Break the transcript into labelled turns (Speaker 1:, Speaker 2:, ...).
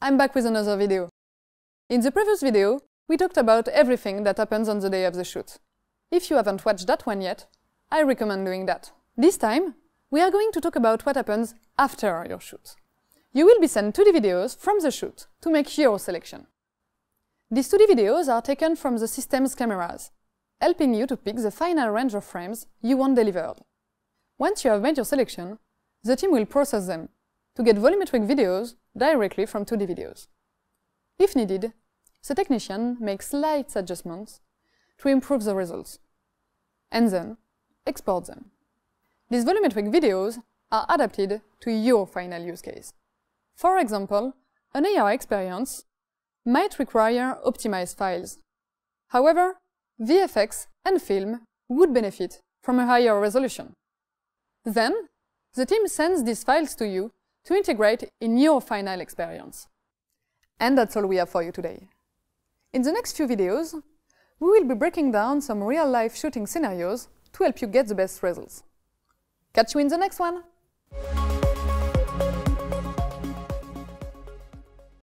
Speaker 1: I'm back with another video. In the previous video, we talked about everything that happens on the day of the shoot. If you haven't watched that one yet, I recommend doing that. This time, we are going to talk about what happens after your shoot. You will be sent 2D videos from the shoot to make your selection. These 2D videos are taken from the system's cameras, helping you to pick the final range of frames you want delivered. Once you have made your selection, the team will process them to get volumetric videos directly from 2D videos. If needed, the technician makes slight adjustments to improve the results, and then export them. These volumetric videos are adapted to your final use case. For example, an AR experience might require optimized files. However, VFX and film would benefit from a higher resolution. Then, the team sends these files to you to integrate in your final experience. And that's all we have for you today. In the next few videos, we will be breaking down some real-life shooting scenarios to help you get the best results. Catch you in the next one!